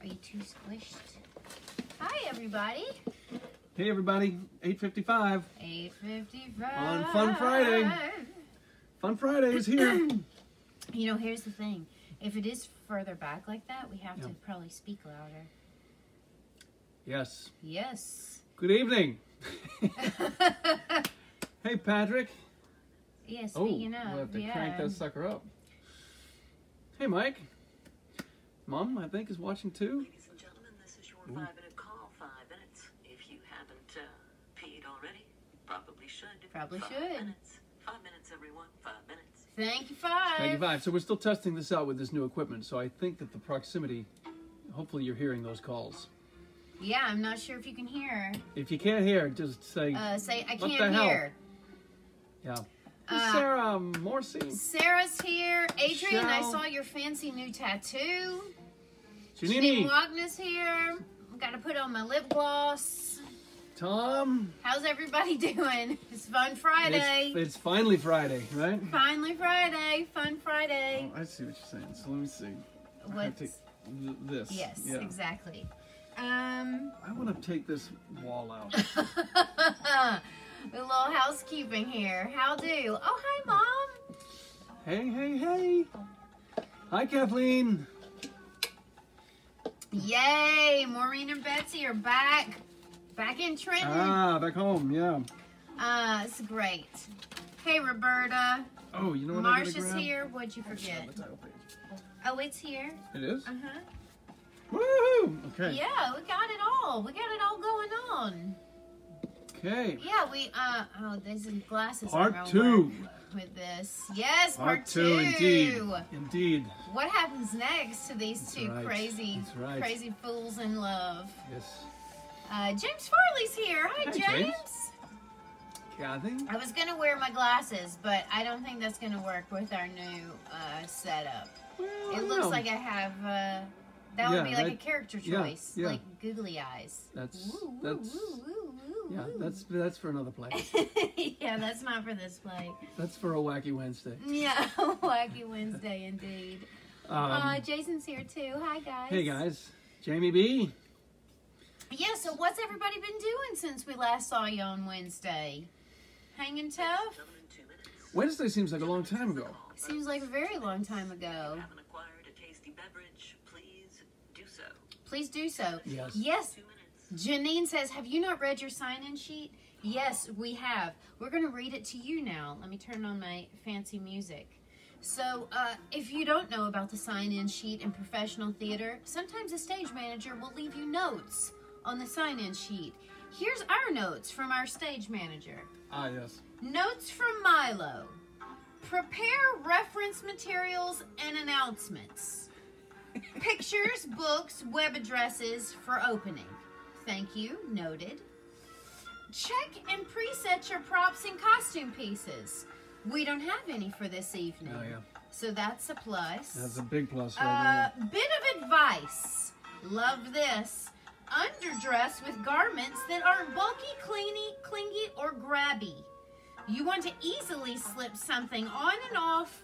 Are you too squished? Hi, everybody. Hey everybody, 8:55. 8.55. On Fun Friday. Fun Friday is here. You know, here's the thing. If it is further back like that, we have Yeah. to probably speak louder. yes. Yes. Good evening. hey Patrick. yeah, Oh, we'll have to yeah. crank that sucker up. Hey Mike. Mom, I think is watching too. Ladies and gentlemen, this is your five-minute call. Five minutes. If you haven't uh, peed already, probably should. Probably five should. Minutes. Five minutes, everyone. Five minutes. Thank you, five. Thank you, five. So we're still testing this out with this new equipment. So I think that the proximity, hopefully you're hearing those calls. Yeah, I'm not sure if you can hear. If you can't hear, just say, Uh, say, I What can't the hell? yeah. uh, Sarah Morsi. Sarah's here. Adrian, I saw your fancy new tattoo. Janini. Janine Wagner's here. Got to put on my lip gloss. Tom. How's everybody doing? It's Fun Friday. It's, it's finally Friday, right? Finally Friday. Fun Friday. Oh, I see what you're saying. So let me see. I have What's to this. yes, Yeah. exactly. Um, I want to take this wall out. a little housekeeping here. How do? Oh, hi, mom. hey, hey, hey. Hi, Kathleen. Yay! Maureen and Betsy are back. Back in Trenton. Ah, back home. Yeah. Uh, it's great. Hey, Roberta. Oh, you know what Marsha's here. What'd you forget? The title page. Oh, it's here. It is. Uh huh. Woo! Okay. Yeah, we got it all. We got it all going on. Okay. Yeah, we uh oh, there's some glasses. Part two. With this, yes, part, Part two, indeed. Indeed. What happens next to these That's two right. crazy, right. crazy fools in love? Yes. Uh, James Farley's here. Hi, Hi, James. James. Kathy. I was gonna wear my glasses, but I don't think that's gonna work with our new uh, setup. Well, It looks know. like I have. Uh, that Yeah, would be like that- a character choice, yeah. like googly eyes. That's Woo, woo, that's woo, woo, woo, yeah. That's that's for another play. yeah, that's not for this play. That's for a wacky Wednesday. Yeah, Wacky Wednesday indeed. Um, uh, Jason's here too. Hi guys. hey guys, Jamie B. Yeah, so what's everybody been doing since we last saw you on Wednesday? Hanging tough? Gentlemen. Wednesday seems like a long time ago. Seems like a very long time ago. Haven't acquired a tasty beverage? Please do so. Please do so. Yes. Yes, Janine says, Have you not read your sign in sheet? Yes, we have. We're going to read it to you now. Let me turn on my fancy music. So, uh, if you don't know about the sign in sheet in professional theater, sometimes a stage manager will leave you notes on the sign in sheet. Here's our notes from our stage manager. Ah yes. Notes from Milo. Prepare reference materials and announcements. Pictures, books, web addresses for opening. Thank you. Noted. Check and preset your props and costume pieces. We don't have any for this evening. Oh yeah. So that's a plus. That's a big plus Uh, right bit of advice. Love this. Underdress with garments that aren't bulky, clingy, clingy, or grabby. You want to easily slip something on and off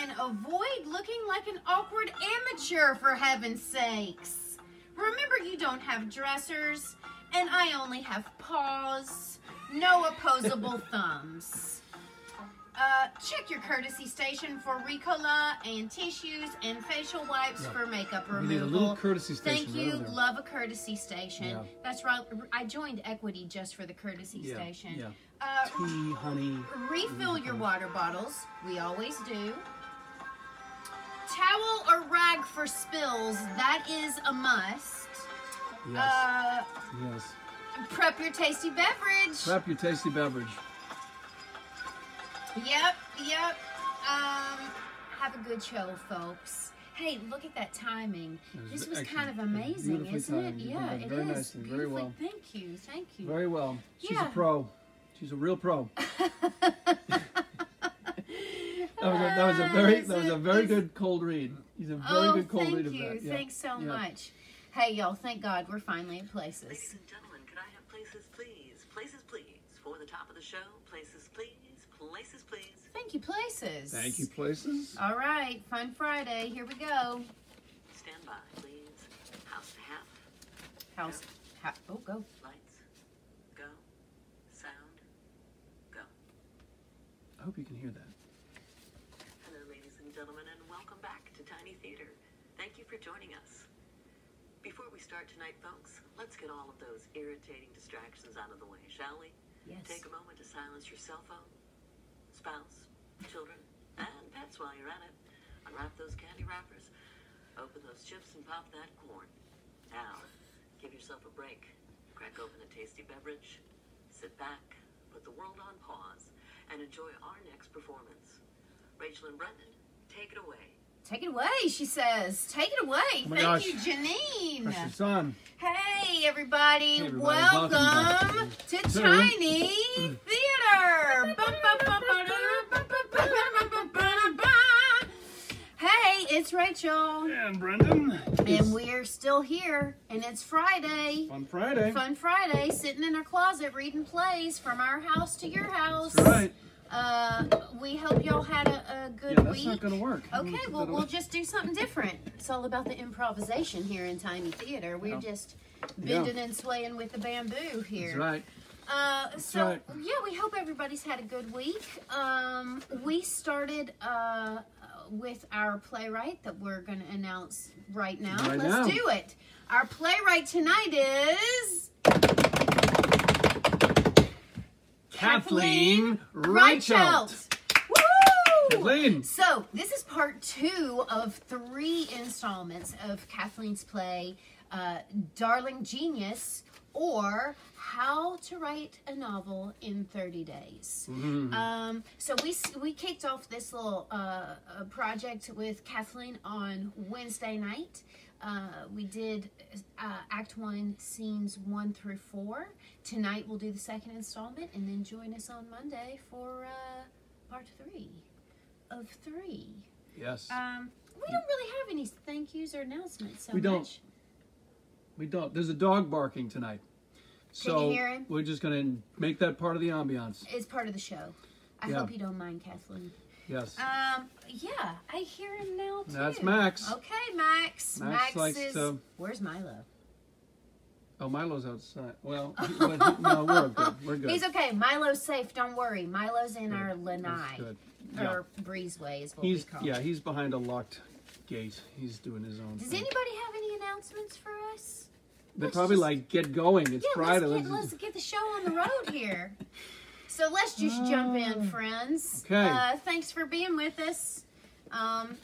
and avoid looking like an awkward amateur for heaven's sakes. Remember, you don't have dressers, and I only have paws. No opposable thumbs. Uh, check your courtesy station for Ricola and tissues and facial wipes Yeah. for makeup removal. We need a little courtesy station. Thank you. there. Love a courtesy station. Yeah. That's right. I joined Equity just for the courtesy Yeah, station. yeah. Uh, Tea, honey. refill your water bottles. We always do. Towel or rag for spills. That is a must. Yes. Uh, yes. prep your tasty beverage. Prep your tasty beverage. Yep, yep. Um, have a good show, folks. Hey, look at that timing. This was excellent. kind of amazing, isn't it? timed. You did Yeah, it very is. nicely, very well. Thank you, thank you. Very well. She's Yeah. a pro. She's a real pro. That was a, that was a oh, very that was a very good cold read. He's a very oh, good cold thank read of you. that. Yeah. Thanks so Yeah. much. Hey, y'all, thank God we're finally at Ladies places. and gentlemen, could I have places, please? Places, please. For the top of the show, places, please. Places, please. Thank you, places. Thank you, places. All right, Fun Friday. Here we go. stand by, please. House to half. House. Ha- oh, go. Lights. Go. Sound. Go. I hope you can hear that. Hello, ladies and gentlemen, and welcome back to Tiny Theater. Thank you for joining us. Before we start tonight, folks, let's get all of those irritating distractions out of the way, shall we? Yes. Take a moment to silence your cell phone, spouse, children, and pets while you're at it. Unwrap those candy wrappers, open those chips, and pop that corn. Now, give yourself a break. Crack open a tasty beverage, sit back, put the world on pause, and enjoy our next performance. Rachel and Brendan, take it away. Take it away, she says. Take it away. Oh Thank gosh. you, Janine. Pressure's on. Hey, everybody. Hey, everybody. Welcome, Welcome to to- Tiny Theater. Hey, it's Rachel. And Brendan. And we're still here, and it's Friday. Fun Friday. Fun Friday, sitting in our closet reading plays from our house to your house. That's right. Uh, we hope y'all had a, a good Yeah, that's week. not going to work. Okay, well, we'll just do something different. It's all about the improvisation here in Tiny Theater. We're Yeah. just Yeah. bending and swaying with the bamboo here. That's right. Uh, so right. yeah, we hope everybody's had a good week. Um, we started uh, with our playwright that we're going to announce right now. Right Let's now. do it. Our playwright tonight is Kathleen Reichelt. Kathleen. So this is part two of three installments of Kathleen's play, uh, "Darling Genius," or "How to Write a Novel in 30 Days." Um, so we we kicked off this little uh, uh, project with Kathleen on Wednesday night. Uh, we did uh, Act One, scenes one through four. Tonight we'll do the second installment, and then join us on Monday for uh, part three of three. Yes. Um, we don't really have any thank yous or announcements. So We don't. much. we don't. There's a dog barking tonight. So hear him? we're just going to make that part of the ambiance. It's part of the show. I Yeah. hope you don't mind, Kathleen. Yes. Um, yeah, I hear him now too. That's Max. Okay, Max. Max likes is. to- Where's Milo? Oh, Milo's outside. Well, he- but he- no, we're good. We're good. He's okay. Milo's safe. Don't worry. Milo's in our lanai good. Yeah. or breezeway is what He's we call. yeah. He's behind a locked gate. He's doing his own Does thing. anybody have any announcements for us? They let's probably just- like get going. It's Yeah, Friday. let's get, let's- get the show on the road here. So let's just jump in, friends. Okay. Uh, thanks for being with us. Um,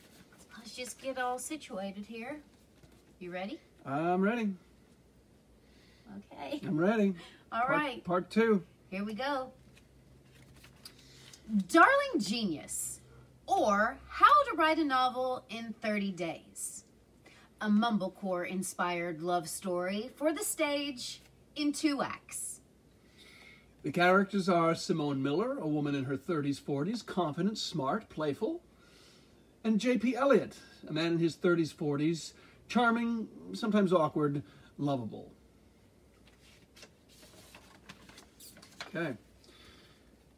let's just get all situated here. You ready? I'm ready. Okay. I'm ready. All Part, right. Part two. Here we go. Darling Genius, or How to Write a Novel in 30 Days. A mumblecore inspired love story for the stage in two acts. The characters are Simone Miller, a woman in her 30s, 40s, confident, smart, playful, and J.P. Elliott, a man in his 30s, 40s, charming, sometimes awkward, lovable. Okay.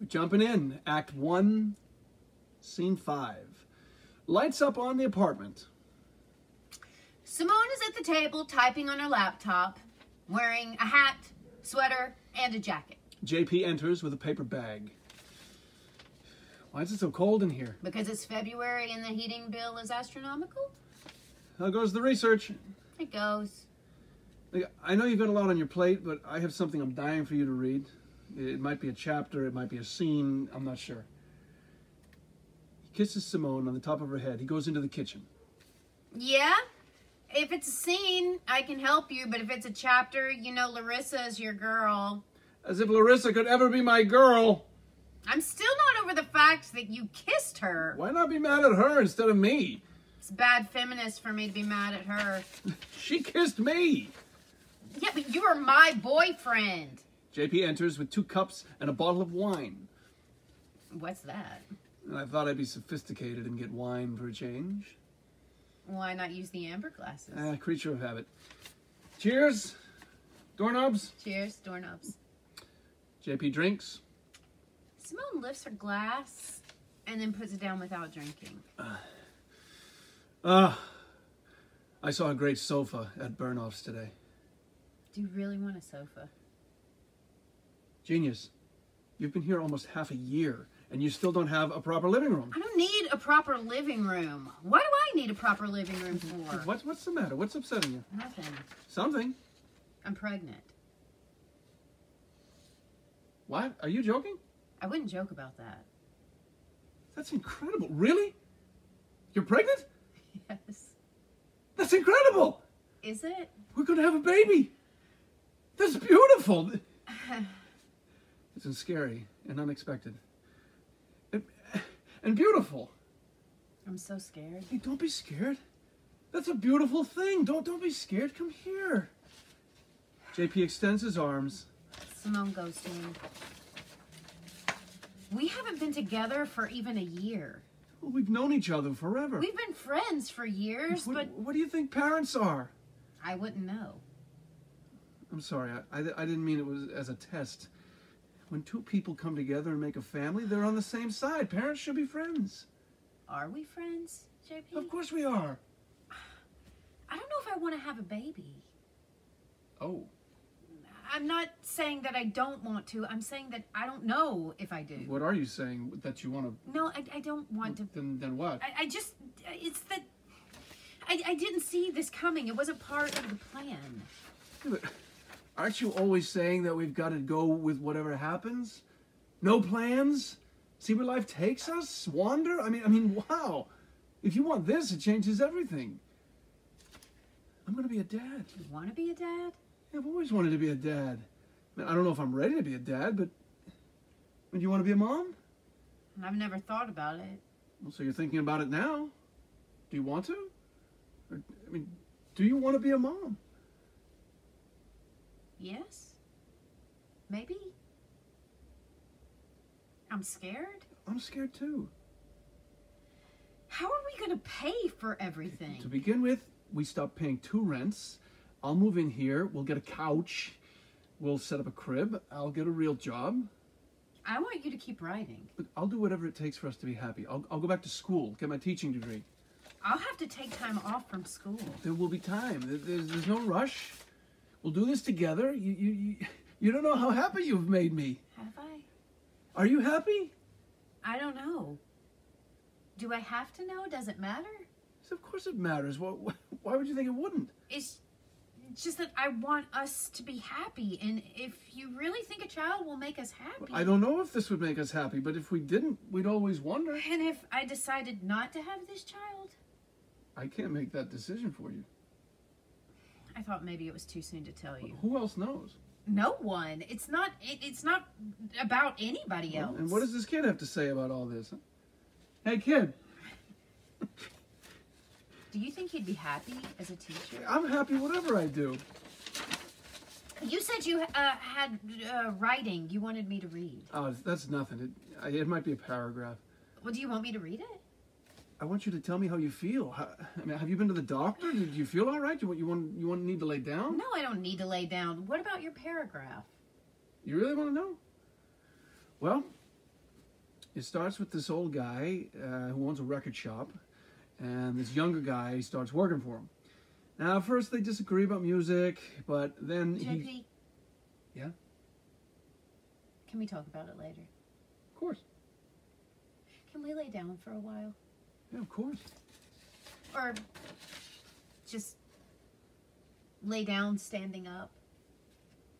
We're jumping in. Act 1, Scene 5. Lights up on the apartment. Simone is at the table typing on her laptop, wearing a hat, sweater, and a jacket J.P. enters with a paper bag. Why is it so cold in here? because it's February and the heating bill is astronomical. How goes the research? It goes. I know you've got a lot on your plate, but I have something I'm dying for you to read. It might be a chapter, it might be a scene, I'm not sure. He kisses Simone on the top of her head. He goes into the kitchen. Yeah? If it's a scene, I can help you, but if it's a chapter, you know Larissa is your girl. As if Larissa could ever be my girl. I'm still not over the fact that you kissed her. Why not be mad at her instead of me? It's bad feminist for me to be mad at her. She kissed me. Yeah, but you are my boyfriend. JP enters with two cups and a bottle of wine. What's that? I thought I'd be sophisticated and get wine for a change. Why not use the amber glasses? Ah, creature of habit. Cheers. Doorknobs. Cheers, doorknobs. JP drinks. Simone lifts her glass and then puts it down without drinking. Ah, I saw a great sofa at Burnoff's today. Do you really want a sofa? Genius. You've been here almost half a year, and you still don't have a proper living room. I don't need a proper living room. What do I need a proper living room mm-hmm. for? What's, what's the matter? What's upsetting you? Nothing. Something. I'm pregnant. What? Are you joking? I wouldn't joke about that. That's incredible. Really? You're pregnant? Yes. That's incredible. Is it? We're going to have a baby. That's beautiful. It's scary and unexpected. And, and beautiful. I'm so scared. Hey, don't be scared. That's a beautiful thing. Don't don't be scared. Come here. JP extends his arms. Simone goes to him. We haven't been together for even a year. Well, we've known each other forever. We've been friends for years, what, but what do you think parents are? I wouldn't know. I'm sorry. I, I, I didn't mean it was as a test. When two people come together and make a family, they're on the same side. Parents should be friends. Are we friends, JP? Of course we are. I don't know if I want to have a baby. Oh, I'm not saying that I don't want to. I'm saying that I don't know if I do. what are you saying? That you want to? No, I, I don't want to. Then then what? I, I just, it's that I, I didn't see this coming. It wasn't part of the plan. Aren't you always saying that we've got to go with whatever happens? No plans? See where life takes us? Wander? I mean, I mean, wow. If you want this, it changes everything. I'm gonna be a dad. You want to be a dad? I've always wanted to be a dad. I, mean, I don't know if I'm ready to be a dad, but do you want to be a mom? I've never thought about it. Well, so you're thinking about it now. Do you want to? Or, I mean, do you want to be a mom? Yes? Maybe? I'm scared? I'm scared too. How are we going to pay for everything? To begin with, we stop paying two rents. I'll move in here. We'll get a couch. We'll set up a crib. I'll get a real job. I want you to keep writing. Look, I'll do whatever it takes for us to be happy. I'll, I'll go back to school, get my teaching degree. I'll have to take time off from school. There will be time. There's, there's no rush. We'll do this together. You, you, you, you don't know how happy you've made me. Have I? Are you happy? I don't know. Do I have to know? Does it matter? Yes, of course it matters. Why, why would you think it wouldn't? It's it's just that I want us to be happy. And if you really think a child will make us happy. I don't know if this would make us happy, but if we didn't, we'd always wonder. And if I decided not to have this child, I can't make that decision for you. I thought maybe it was too soon to tell you. Who else knows? No one. It's not. It, it's not about anybody else. And what does this kid have to say about all this? huh? Hey, kid, Do you think he'd be happy as a teacher? I'm happy whatever I do. You said you uh, had uh, writing. You wanted me to read. Oh, that's nothing. It, it might be a paragraph. Well, do you want me to read it? I want you to tell me how you feel. How, I mean, have you been to the doctor? Did you feel all right? You want you want you want need to lay down? No, I don't need to lay down. What about your paragraph? You really want to know? Well, it starts with this old guy uh, who owns a record shop, and this younger guy starts working for him. Now, first they disagree about music, but then he, yeah, can we talk about it later? of course, Can we lay down for a while? Yeah, of course. Or just lay down standing up?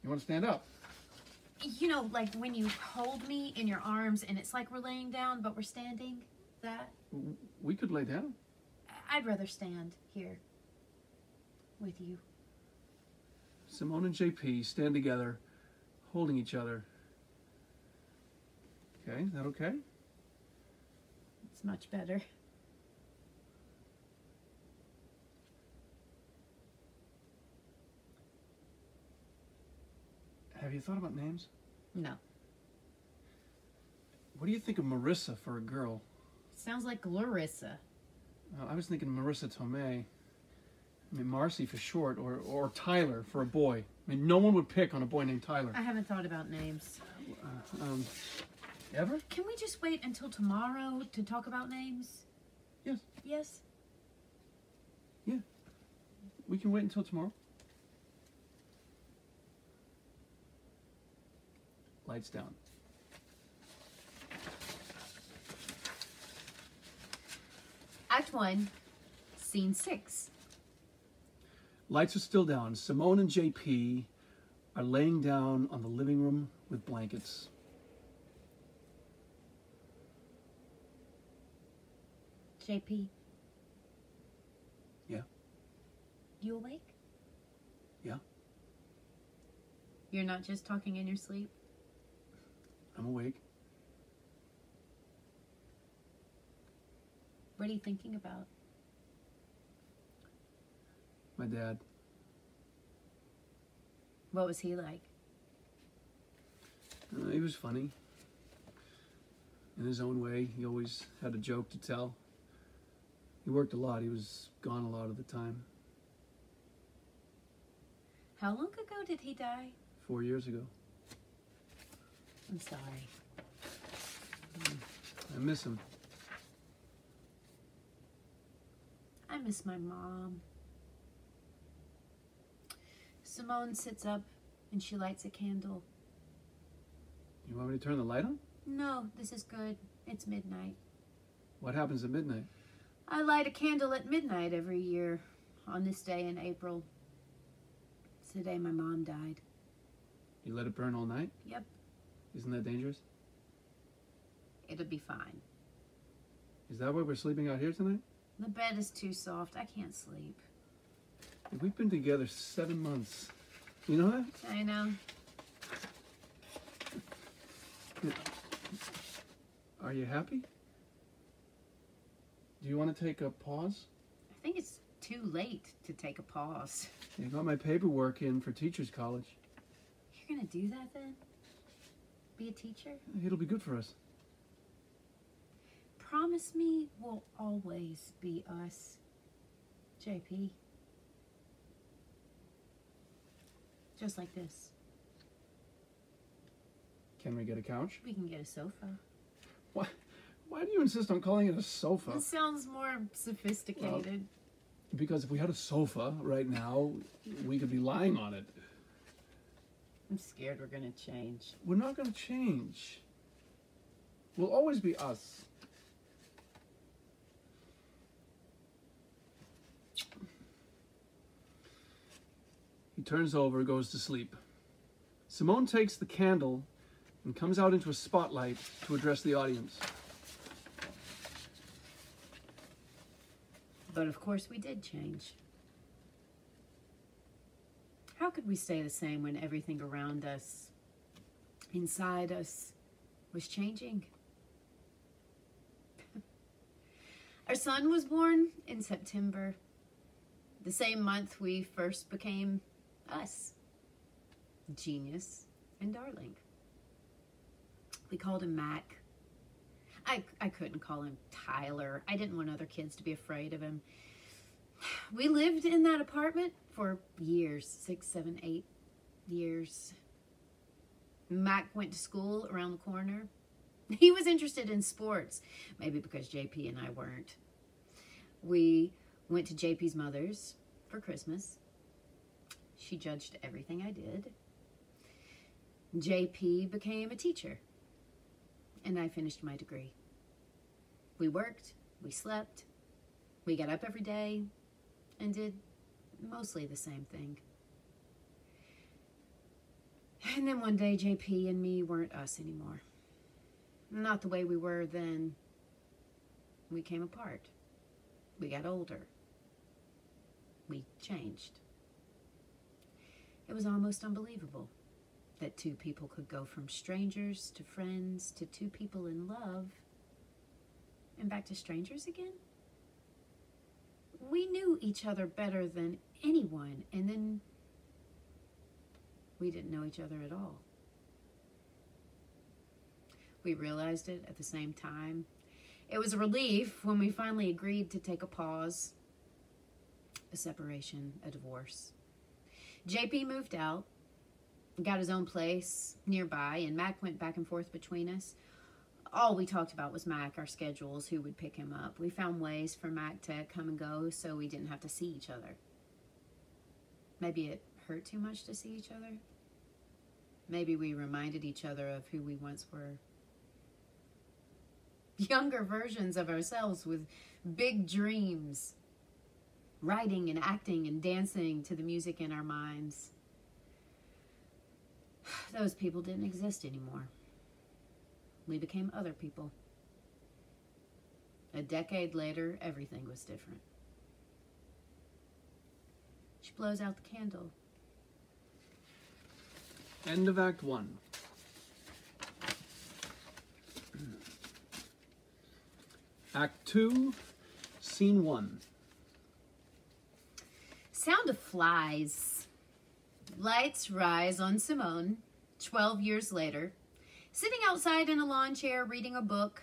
You want to stand up? You know, like when you hold me in your arms and it's like we're laying down, but we're standing? That? We could lay down. I'd rather stand here with you. Simone and JP stand together, holding each other. Okay, is that okay? It's much better. Have you thought about names? No. What do you think of Marissa for a girl? Sounds like Larissa. Uh, I was thinking Marisa Tomei. I mean, Marcy for short, or, or Tyler for a boy. I mean, no one would pick on a boy named Tyler. I haven't thought about names. Um, ever? Can we just wait until tomorrow to talk about names? Yes. Yes? Yeah. We can wait until tomorrow. Lights down. Act one, scene six. Lights are still down. Simone and JP are laying down on the living room with blankets. JP. Yeah. You awake? Yeah. You're not just talking in your sleep? I'm awake. What are you thinking about? My dad. What was he like? Uh, he was funny. In his own way, he always had a joke to tell. He worked a lot. He was gone a lot of the time. How long ago did he die? Four years ago. I'm sorry. I miss him. I miss my mom. Simone sits up and she lights a candle. You want me to turn the light on? No, this is good. It's midnight. What happens at midnight? I light a candle at midnight every year on this day in April. It's the day my mom died. You let it burn all night? Yep, Isn't that dangerous? it'll be fine. Is that why we're sleeping out here tonight? The bed is too soft. I can't sleep. We've been together seven months. You know that? I know. Are you happy? Do you want to take a pause? I think it's too late to take a pause. I got my paperwork in for teachers college. You're gonna do that then? Be a teacher? It'll be good for us. Promise me we'll always be us. JP. Just like this. Can we get a couch? We can get a sofa. Why? Why do you insist on calling it a sofa? This sounds more sophisticated. Because if we had a sofa right now, we could be lying on it. I'm scared we're gonna change. We're not going to change. We'll always be us. He turns over, goes to sleep. Simone takes the candle and comes out into a spotlight to address the audience. But of course we did change. Could we stay the same when everything around us, inside us, was changing? Our son was born in September, the same month we first became us Genius and Darling. We called him Mac. I, I couldn't call him Tyler. I didn't want other kids to be afraid of him. We lived in that apartment for years six, seven, eight years. Mac went to school around the corner. He was interested in sports, maybe because JP and I weren't. We went to JP's mother's for Christmas. She judged everything I did. JP became a teacher, and I finished my degree. We worked, we slept, we got up every day, and did mostly the same thing. And then one day, JP and me weren't us anymore. Not the way we were then. We came apart. We got older. We changed. It was almost unbelievable that two people could go from strangers to friends to two people in love and back to strangers again. We knew each other better than anyone, and then we didn't know each other at all. We realized it at the same time. It was a relief when we finally agreed to take a pause, a separation, a divorce. JP moved out, got his own place nearby, and Mac went back and forth between us. All we talked about was Mac, our schedules, who would pick him up. We found ways for Mac to come and go so we didn't have to see each other. Maybe it hurt too much to see each other. Maybe we reminded each other of who we once were. Younger versions of ourselves with big dreams, writing and acting and dancing to the music in our minds. Those people didn't exist anymore. We became other people. A decade later, everything was different. Blows out the candle. End of Act One. Act Two, Scene One. Sound of flies. Lights rise on Simone, 12 years later, sitting outside in a lawn chair reading a book,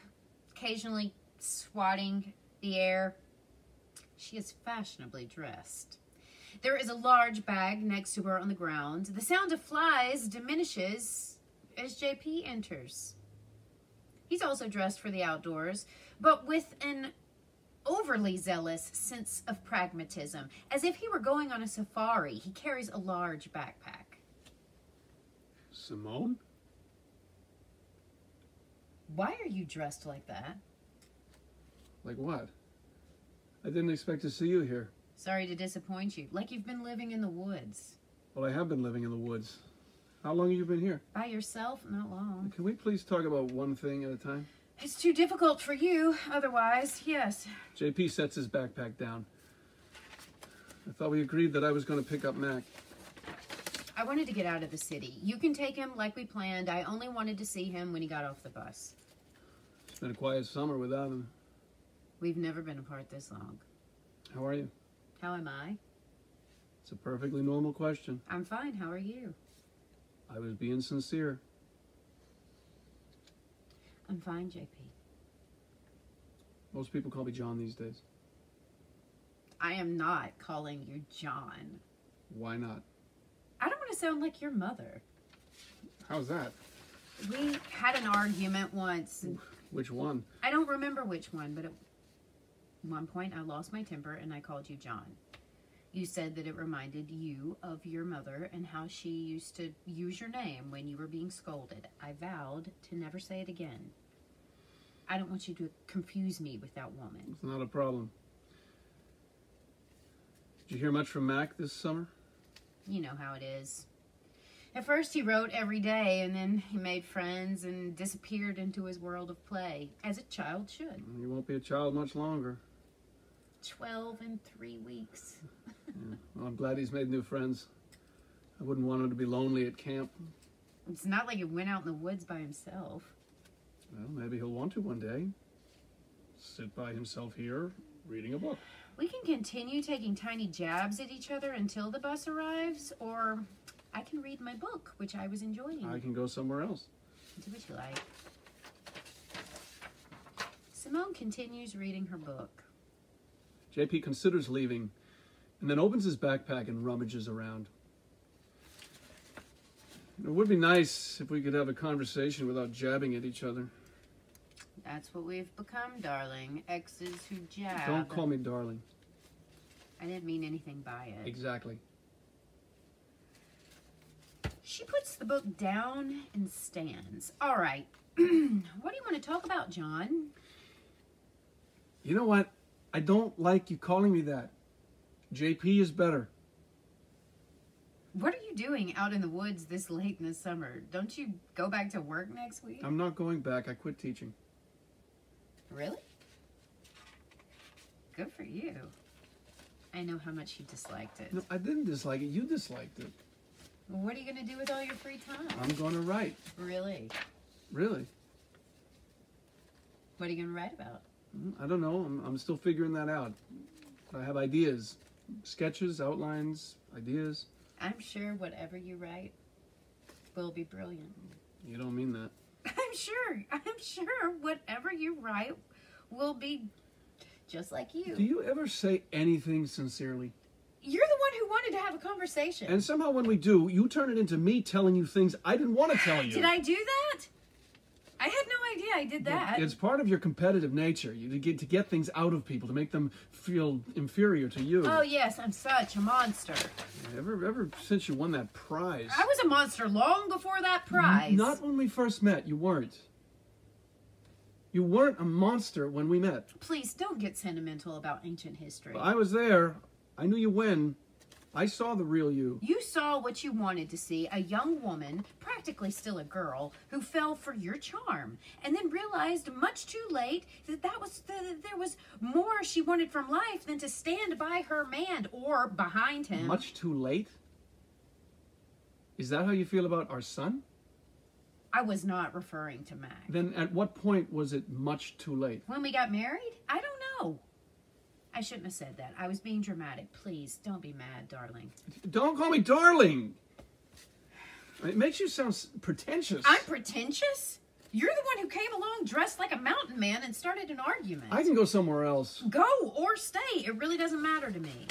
occasionally swatting the air. She is fashionably dressed. There is a large bag next to her on the ground. The sound of flies diminishes as JP enters. He's also dressed for the outdoors, but with an overly zealous sense of pragmatism. As if he were going on a safari, he carries a large backpack. Simone? Why are you dressed like that? Like what? I didn't expect to see you here. Sorry to disappoint you. Like you've been living in the woods. Well, I have been living in the woods. How long have you been here? By yourself? Not long. Can we please talk about one thing at a time? It's too difficult for you, otherwise, yes. JP sets his backpack down. I thought we agreed that I was going to pick up Mac. I wanted to get out of the city. You can take him like we planned. I only wanted to see him when he got off the bus. It's been a quiet summer without him. We've never been apart this long. How are you? How am I? It's a perfectly normal question. I'm fine. How are you? I was being sincere. I'm fine, JP. Most people call me John these days. I am not calling you John. Why not? I don't want to sound like your mother. How's that? We had an argument once. Which one? I don't remember which one, but at one point I lost my temper and I called you John. You said that it reminded you of your mother and how she used to use your name when you were being scolded. I vowed to never say it again. I don't want you to confuse me with that woman. It's not a problem. Did you hear much from Mac this summer? You know how it is. At first, he wrote every day, and then he made friends and disappeared into his world of play, as a child should. You won't be a child much longer. Twelve and three weeks. Well, I'm glad he's made new friends. I wouldn't want him to be lonely at camp. It's not like he went out in the woods by himself. Well, maybe he'll want to one day. Sit by himself here, reading a book. We can continue taking tiny jabs at each other until the bus arrives, or I can read my book, which I was enjoying. I can go somewhere else. Do what you like. Simone continues reading her book. JP considers leaving and then opens his backpack and rummages around. It would be nice if we could have a conversation without jabbing at each other. That's what we've become, darling. Exes who jab. Don't call me darling. I didn't mean anything by it. Exactly. She puts the book down and stands. All right. what do you want to talk about, John? You know what? I don't like you calling me that. JP is better. What are you doing out in the woods this late in the summer? Don't you go back to work next week? I'm not going back. I quit teaching. Really? Good for you. I know how much you disliked it. No, I didn't dislike it. You disliked it. Well, what are you going to do with all your free time? I'm going to write. Really? Really? What are you going to write about? I don't know. I'm, I'm still figuring that out. I have ideas, sketches, outlines, ideas. I'm sure whatever you write will be brilliant. You don't mean that. I'm sure. I'm sure whatever you write will be just like you. Do you ever say anything sincerely? You're the one who wanted to have a conversation. And somehow when we do, you turn it into me telling you things I didn't want to tell you. Did I do that? I had no idea I did that. It's part of your competitive nature. You to get to get things out of people to make them feel inferior to you. Oh yes, I'm such a monster. Ever ever since you won that prize. I was a monster long before that prize. Not when we first met. You weren't. You weren't a monster when we met. Please don't get sentimental about ancient history. I was there. I knew you when. I saw the real you. You saw what you wanted to see a young woman, practically still a girl, who fell for your charm and then realized much too late that that was that there was more she wanted from life than to stand by her man or behind him. Much too late? Is that how you feel about our son? I was not referring to Mac. Then at what point was it much too late? When we got married? I don't know. I shouldn't have said that. I was being dramatic. Please don't be mad, darling. Don't call me darling. It makes you sound pretentious. I'm pretentious? You're the one who came along dressed like a mountain man and started an argument. I can go somewhere else. Go or stay. It really doesn't matter to me.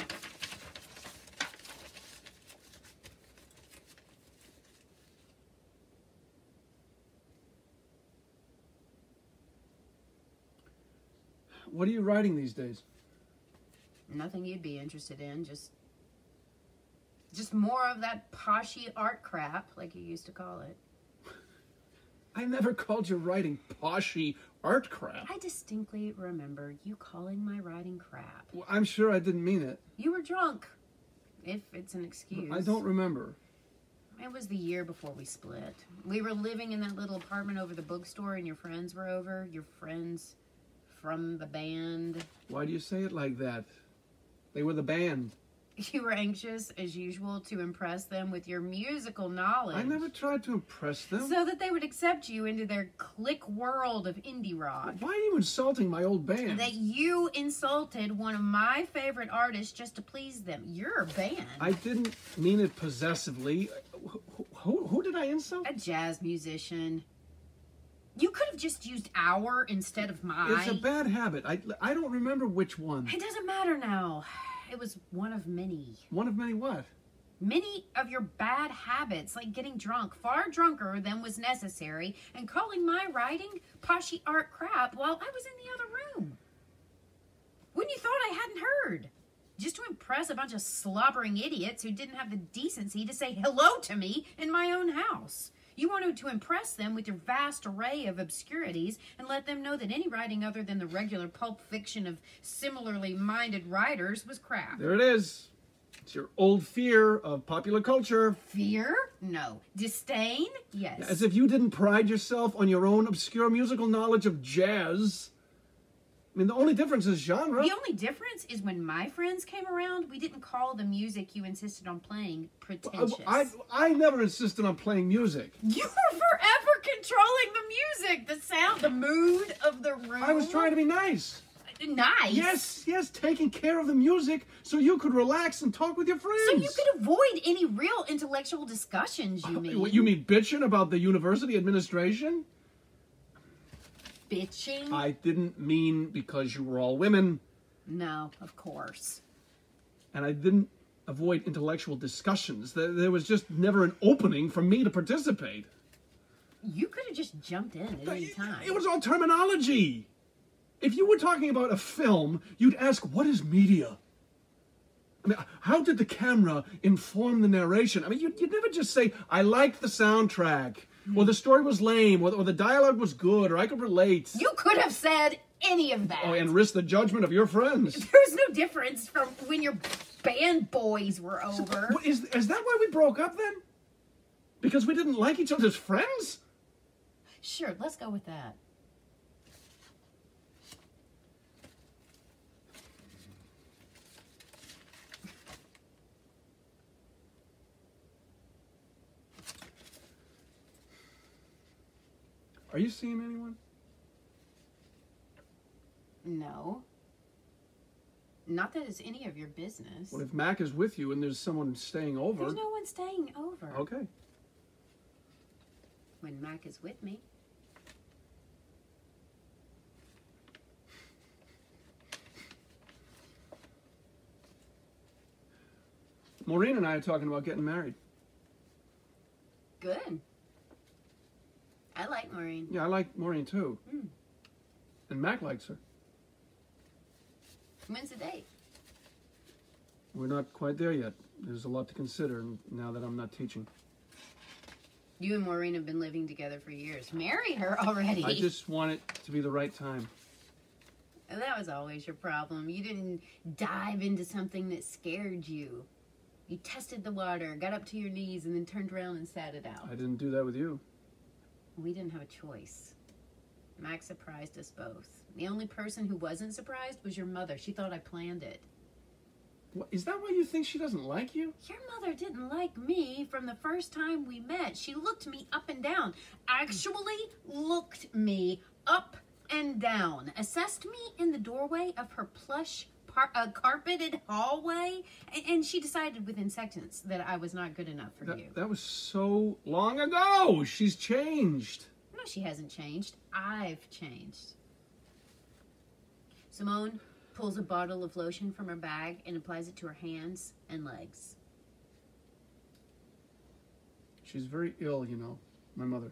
What are you writing these days? Nothing you'd be interested in. Just, just more of that poshy art crap, like you used to call it. I never called your writing poshy art crap. I distinctly remember you calling my writing crap. Well, I'm sure I didn't mean it. You were drunk, if it's an excuse. I don't remember. It was the year before we split. We were living in that little apartment over the bookstore, and your friends were over. Your friends from the band. Why do you say it like that? They were the band. You were anxious, as usual, to impress them with your musical knowledge. I never tried to impress them. So that they would accept you into their clique world of indie rock. Why are you insulting my old band? That you insulted one of my favorite artists just to please them. You're a band. I didn't mean it possessively. Who, who, who did I insult? a jazz musician. You could have just used our instead of my. It's a bad habit. I, I don't remember which one. It doesn't matter now. It was one of many. One of many what? Many of your bad habits, like getting drunk, far drunker than was necessary, and calling my writing poshy art crap while I was in the other room. When you thought I hadn't heard. Just to impress a bunch of slobbering idiots who didn't have the decency to say hello to me in my own house. You wanted to impress them with your vast array of obscurities and let them know that any writing other than the regular pulp fiction of similarly minded writers was crap. There it is. It's your old fear of popular culture. Fear? No. Disdain? Yes. As if you didn't pride yourself on your own obscure musical knowledge of jazz. I mean, the only difference is genre. The only difference is when my friends came around, we didn't call the music you insisted on playing pretentious. I, I, I never insisted on playing music. you were forever controlling the music, the sound, the mood of the room. I was trying to be nice. nice. Yes, yes, taking care of the music so you could relax and talk with your friends. So you could avoid any real intellectual discussions. You oh, mean? What, you mean bitching about the university administration? Bitching? I didn't mean because you were all women, no, of course. and I didn't avoid intellectual discussions. There, was just never an opening for me to participate. You could have just jumped in at any time. It was all terminology. If you were talking about a film, you'd ask, what is media? I mean, how did the camera inform the narration? I mean, you'd, you'd never just say, I liked the soundtrack, or the mm. story was lame, or, or the dialogue was good, or I could relate. You could have said any of that. Oh, and risk the judgment of your friends. There's no difference from when your band boys were over. What, is, is that why we broke up then? Because we didn't like each other's friends? Sure, let's go with that. Are you seeing anyone? No. Not that it's any of your business. Well, if Mac is with you and there's someone staying over. There's no one staying over. Okay. When Mac is with me. Maureen and I are talking about getting married. Good. Maureen. Yeah, I like Maureen too. Mm. And Mac likes her. When's the date? We're not quite there yet. There's a lot to consider now that I'm not teaching. You and Maureen have been living together for years. Marry her already. I just want it to be the right time. That was always your problem. You didn't dive into something that scared you. You tested the water, got up to your knees, and then turned around and sat it out. I didn't do that with you. We didn't have a choice. Max surprised us both. The only person who wasn't surprised was your mother. She thought I planned it. What, is that why you think she doesn't like you? Your mother didn't like me from the first time we met. She looked me up and down. Actually, looked me up and down. Assessed me in the doorway of her plush par- uh, carpeted hallway, and, and she decided within seconds that I was not good enough for That, you. that was so long ago. She's changed. No, she hasn't changed. I've changed. Simone pulls a bottle of lotion from her bag and applies it to her hands and legs. She's very ill, you know, my mother.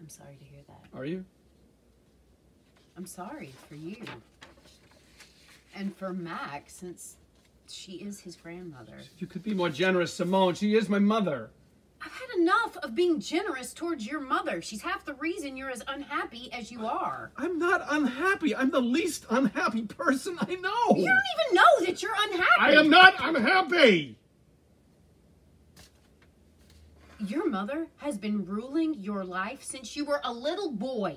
I'm sorry to hear that. Are you? I'm sorry for you. And for Max, since she is his grandmother. You could be more generous, Simone. She is my mother. I've had enough of being generous towards your mother. She's half the reason you're as unhappy as you are. I'm not unhappy. I'm the least unhappy person I know. You don't even know that you're unhappy. I am not unhappy. Your mother has been ruling your life since you were a little boy.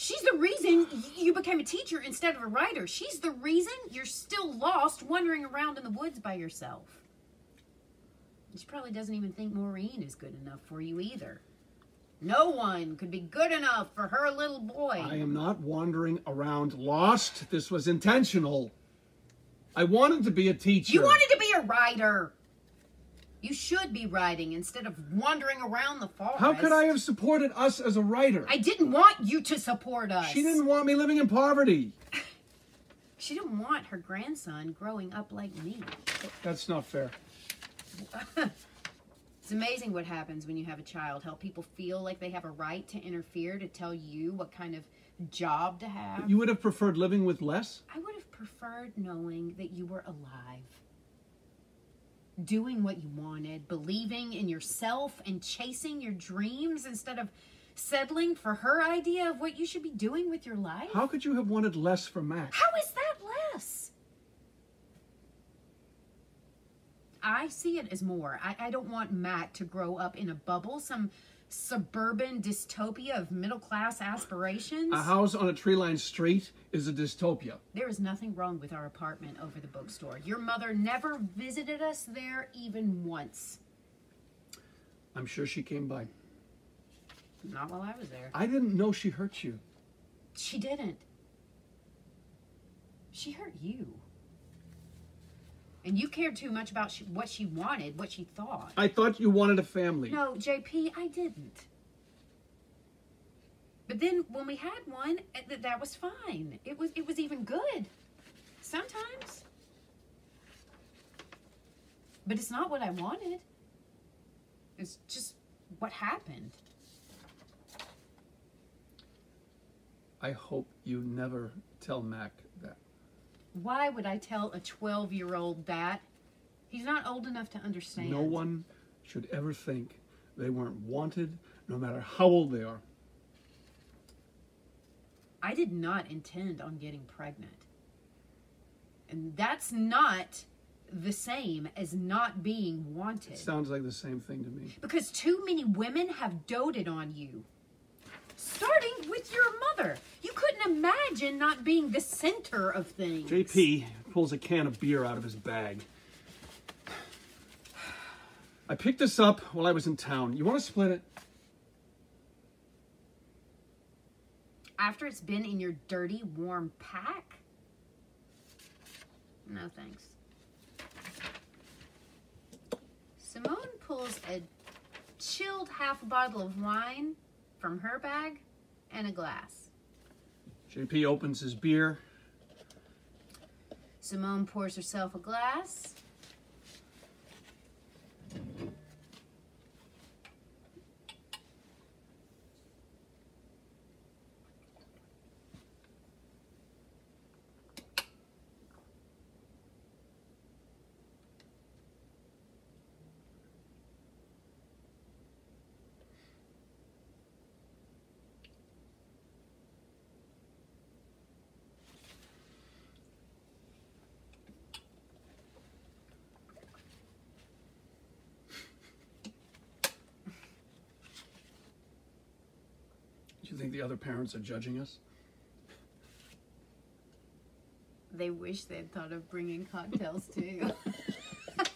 She's the reason you became a teacher instead of a writer. She's the reason you're still lost wandering around in the woods by yourself. She probably doesn't even think Maureen is good enough for you either. No one could be good enough for her little boy. I am not wandering around lost. This was intentional. I wanted to be a teacher. You wanted to be a writer. You should be writing instead of wandering around the forest. How could I have supported us as a writer? I didn't want you to support us. She didn't want me living in poverty. She didn't want her grandson growing up like me. That's not fair. It's amazing what happens when you have a child, how people feel like they have a right to interfere, to tell you what kind of job to have. You would have preferred living with less? I would have preferred knowing that you were alive, doing what you wanted, believing in yourself, and chasing your dreams instead of settling for her idea of what you should be doing with your life. How could you have wanted less for Max? How is that less? I see it as more. I, I don't want Matt to grow up in a bubble, some suburban dystopia of middle class aspirations. A house on a tree lined street is a dystopia. There is nothing wrong with our apartment over the bookstore. Your mother never visited us there even once. I'm sure she came by. Not while I was there. I didn't know she hurt you. She didn't. She hurt you. And you cared too much about sh- what she wanted, what she thought. I thought you wanted a family. No, JP, I didn't. But then when we had one, eh, th- that was fine. It was it was even good. Sometimes. But it's not what I wanted. It's just what happened. I hope you never tell Mac that. Why would I tell a 12-year-old that? He's not old enough to understand. No one should ever think they weren't wanted, no matter how old they are. I did not intend on getting pregnant. And that's not the same as not being wanted. It sounds like the same thing to me. because too many women have doted on you. Starting with your mother. You imagine not being the center of things. JP pulls a can of beer out of his bag. I picked this up while I was in town. You want to split it? After it's been in your dirty, warm pack? No thanks. Simone pulls a chilled half bottle of wine from her bag and a glass. JP opens his beer. Simone pours herself a glass. think the other parents are judging us? They wish they'd thought of bringing cocktails too.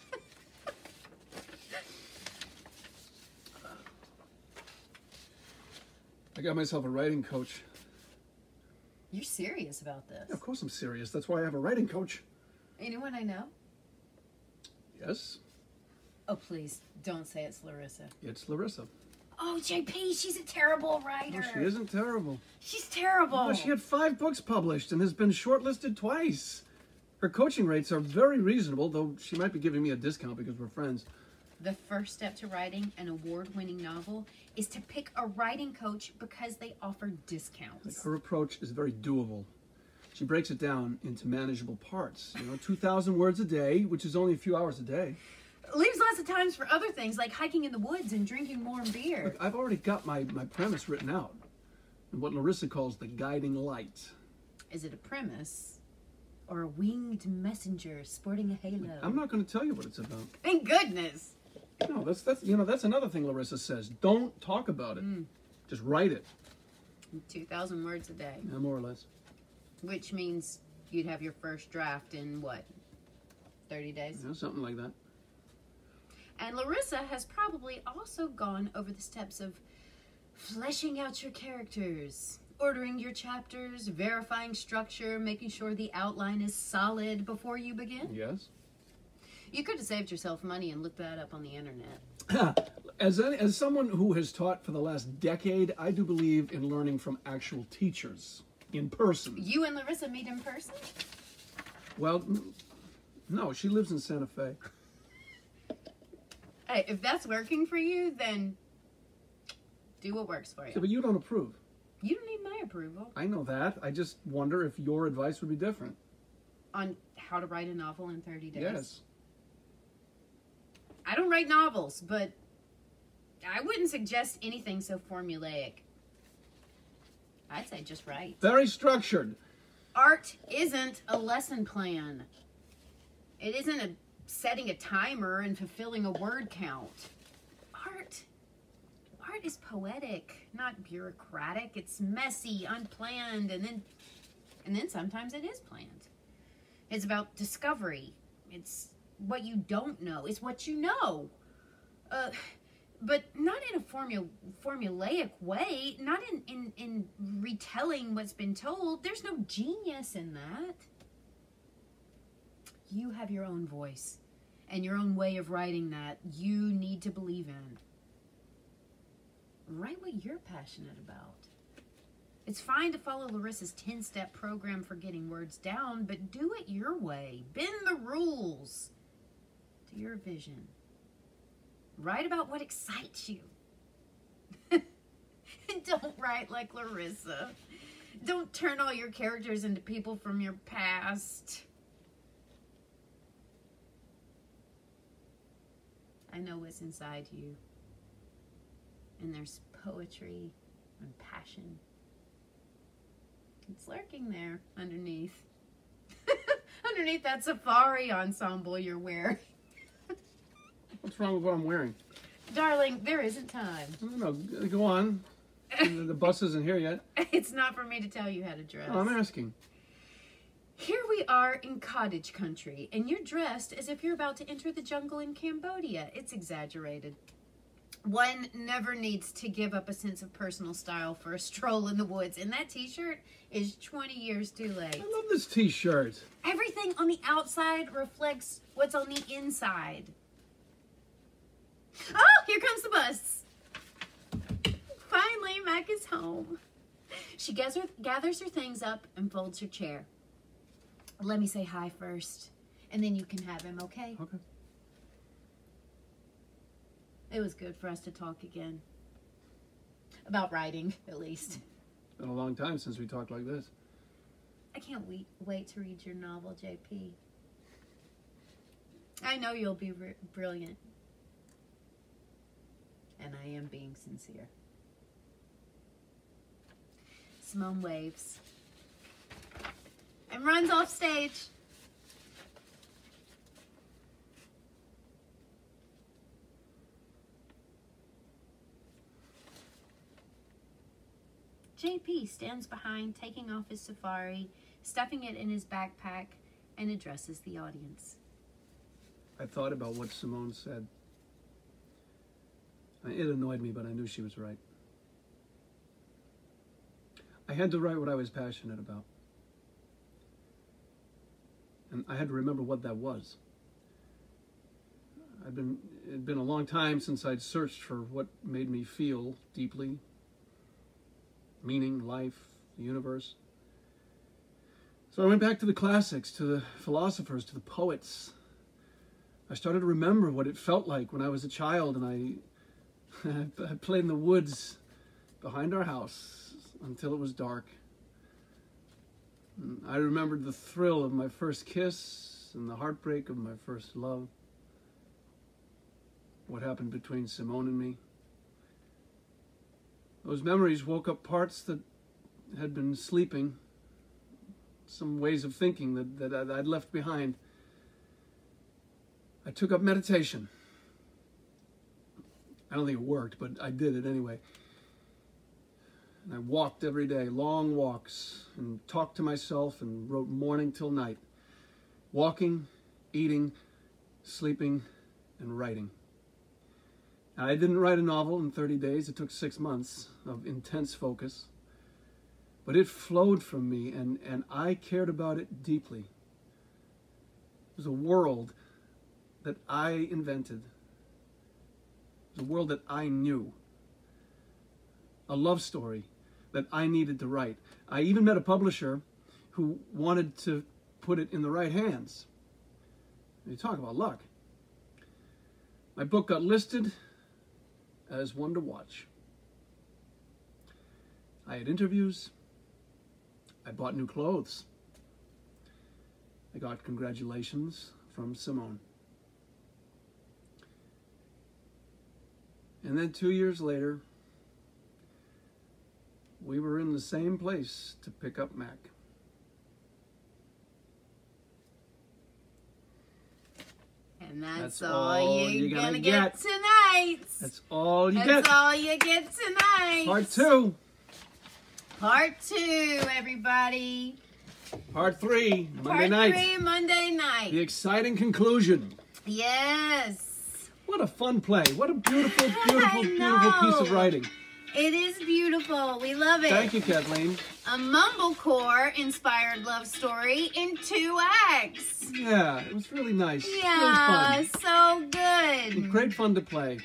I got myself a writing coach. You're serious about this? Of course I'm serious. That's why I have a writing coach. Anyone I know? Yes, Oh, please don't say it's Larissa. it's Larissa. Oh, JP, she's a terrible No, writer. she isn't terrible. She's terrible. She had five books published and has been shortlisted twice. Her coaching rates are very reasonable, though she might be giving me a discount because we're friends. The first step to writing an award winning novel is to pick a writing coach because they offer discounts. Her approach is very doable. She breaks it down into manageable parts. You know, 2,000 words a day, which is only a few hours a day. Leaves lots of times for other things like hiking in the woods and drinking warm beer. Look, I've already got my, my premise written out. And what Larissa calls the guiding light. Is it a premise or a winged messenger sporting a halo? I'm not going to tell you what it's about. Thank goodness. No, that's that's you know that's another thing Larissa says. Don't talk about it. Mm. Just write it, 2,000 words a day, yeah, more or less. which means you'd have your first draft in what? 30 days? Know, something like that. And Larissa has probably also gone over the steps of fleshing out your characters, ordering your chapters, verifying structure, making sure the outline is solid before you begin. Yes. You could have saved yourself money and looked that up on the internet. As any, as someone who has taught for the last decade, I do believe in learning from actual teachers in person. You and Larissa meet in person? Well, no, she lives in Santa Fe. Hey, if that's working for you, then do what works for Yeah, you. but you don't approve. You don't need my approval I know that. I just wonder if your advice would be different. on how to write a novel in 30 days. Yes. I don't write novels, but I wouldn't suggest anything so formulaic. I'd say just write. Very structured. Art isn't a lesson plan. It isn't a setting a timer and fulfilling a word count. Art art is poetic, not bureaucratic. It's messy, unplanned, and then and then sometimes it is planned. It's about discovery. It's what you don't know. It's what you know. Uh, but not in a formula, formulaic way. Not in, in, in retelling what's been told. There's no genius in that. You have your own voice and your own way of writing that you need to believe in. Write what you're passionate about. It's fine to follow Larissa's 10 step program for getting words down, but do it your way. Bend the rules to your vision. Write about what excites you. Don't write like Larissa. Don't turn all your characters into people from your past. Know what's inside you. And there's poetry and passion. It's lurking there underneath. underneath that safari ensemble you're wearing. What's wrong with what I'm wearing? Darling, there isn't time. I don't know. Go on. the bus isn't here yet. It's not for me to tell you how to dress. Oh, I'm asking. Here we are in cottage country, and you're dressed as if you're about to enter the jungle in Cambodia. It's exaggerated. One never needs to give up a sense of personal style for a stroll in the woods, and that t shirt is 20 years too late. I love this T-shirt. Everything on the outside reflects what's on the inside. Oh, here comes the bus. Finally, Mac is home. She gather, gathers her things up and folds her chair. Let me say hi first, and then you can have him, okay? Okay. It was good for us to talk again. About writing, at least. It's been a long time since we talked like this. I can't wait, wait to read your novel, JP. I know you'll be br- brilliant. And I am being sincere. Simone waves and runs off stage. JP stands behind, taking off his safari, stuffing it in his backpack, and addresses the audience. I thought about what Simone said. It annoyed me, but I knew she was right. I had to write what I was passionate about. And I had to remember what that was. I'd been it had been a long time since I'd searched for what made me feel deeply meaning, life, the universe. So I went back to the classics, to the philosophers, to the poets. I started to remember what it felt like when I was a child and I, I played in the woods behind our house until it was dark. I remembered the thrill of my first kiss and the heartbreak of my first love. What happened between Simone and me. Those memories woke up parts that had been sleeping, some ways of thinking that, that I'd left behind. I took up meditation. I don't think it worked, but I did it anyway. And I walked every day, long walks, and talked to myself and wrote morning till night. Walking, eating, sleeping, and writing. I didn't write a novel in 30 days. It took six months of intense focus. But it flowed from me, and, and I cared about it deeply. It was a world that I invented, it was a world that I knew, a love story that I needed to write. I even met a publisher who wanted to put it in the right hands. You talk about luck. My book got listed as one to watch. I had interviews. I bought new clothes. I got congratulations from Simone. And then two years later, we were in the same place to pick up Mac. And that's, That's all, all you're, gonna, gonna get. get. tonight. That's all you That's get. That's all you get tonight. Part two. Part two, everybody. Part three. Monday night. Part three, Monday night. The exciting conclusion. Yes. What a fun play. What a beautiful, beautiful, beautiful piece of writing. It is beautiful. We love it. Thank you, Kathleen. A mumblecore inspired love story in two acts. Yeah, it was really nice. Yeah, Really so good. Great fun to play.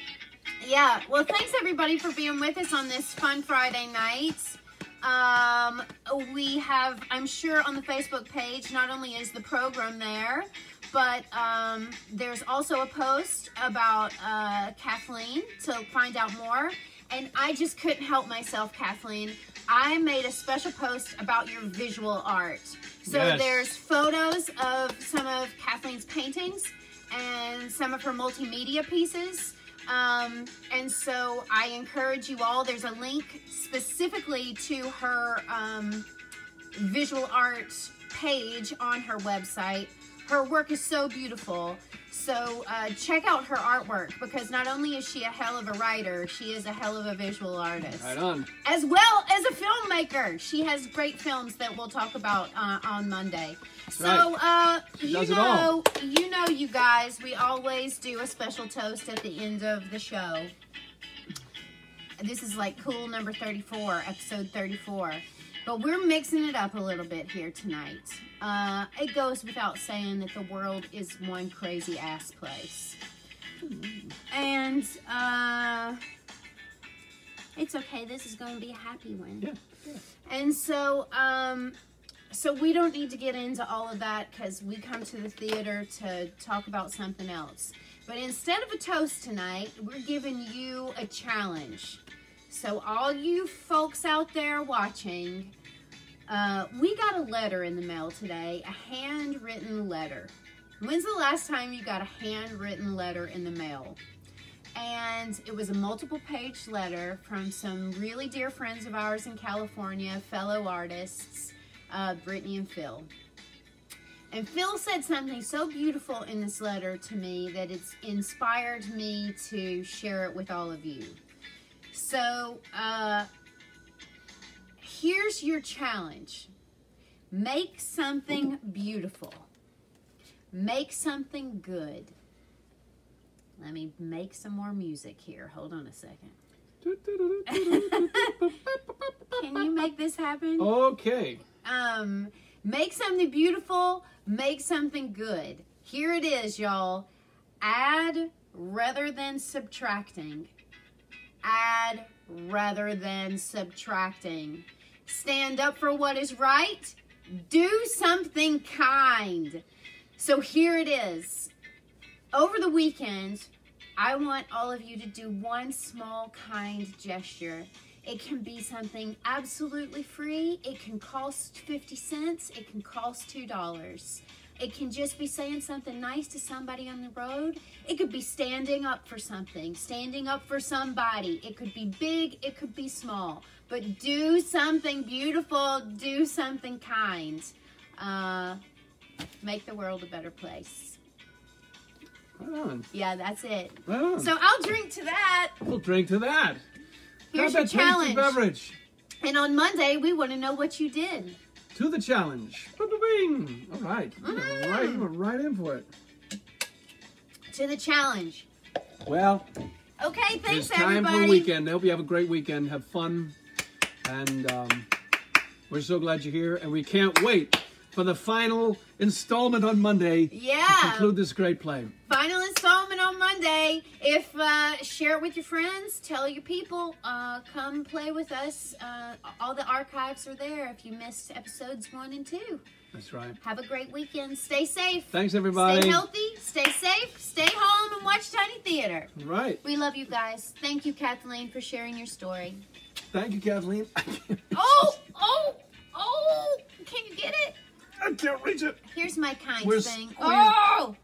Yeah, well, thanks everybody for being with us on this fun Friday night. Um, we have, I'm sure, on the Facebook page, not only is the program there, but um, there's also a post about uh, Kathleen to find out more. And I just couldn't help myself, Kathleen. I made a special post about your visual art. So Yes. there's photos of some of Kathleen's paintings and some of her multimedia pieces. Um, and so I encourage you all, there's a link specifically to her um, visual art page on her website. Her work is so beautiful. So uh, check out her artwork because not only is she a hell of a writer, she is a hell of a visual artist Right on. as well as a filmmaker. She has great films that we'll talk about uh, on Monday. So, uh, you know, you know, you guys, we always do a special toast at the end of the show. This is like cool number 34, episode 34. But we're mixing it up a little bit here tonight. Uh, it goes without saying that the world is one crazy ass place. And uh, it's okay. This is going to be a happy one. Yeah. yeah. And so, um, so we don't need to get into all of that because we come to the theater to talk about something else. But instead of a toast tonight, we're giving you a challenge. So all you folks out there watching, uh, we got a letter in the mail today, a handwritten letter. When's the last time you got a handwritten letter in the mail? and it was a multiple page letter from some really dear friends of ours in California, fellow artists, uh, Brittany and Phil. And Phil said something so beautiful in this letter to me that it's inspired me to share it with all of you. So, uh, here's your challenge make something beautiful, make something good. Let me make some more music here. Hold on a second. Can you make this happen? Okay. Um, make something beautiful, make something good. Here it is, y'all. Add rather than subtracting. Add rather than subtracting. Stand up for what is right. Do something kind. So here it is. Over the weekend, I want all of you to do one small kind gesture. It can be something absolutely free. It can cost 50 cents. It can cost $2. It can just be saying something nice to somebody on the road. It could be standing up for something, standing up for somebody. It could be big, it could be small. But do something beautiful, do something kind. Uh, make the world a better place. Right. Yeah, that's it. Right. So I'll drink to that. we'll drink to that. Here's Grab your challenge. beverage. And on Monday, we want to know what you did. To the challenge. Bing. All right. We're Mm. right in for it. To the challenge. Well, Okay, thanks it's time everybody. for a weekend. I hope you have a great weekend. Have fun. And um, we're so glad you're here. And we can't wait for the final installment on Monday to conclude this great play. Final installment on Monday. If uh, share it with your friends, tell your people, uh, come play with us. Uh, all the archives are there. If you missed episodes one and two, That's right. have a great weekend. Stay safe. Thanks, everybody. Stay healthy. Stay safe. Stay home and watch Tiny Theater. All right. We love you guys. Thank you, Kathleen, for sharing your story. Thank you, Kathleen. Oh, oh, oh! Can you get it? I can't reach it. Here's my kind We're thing. Oh!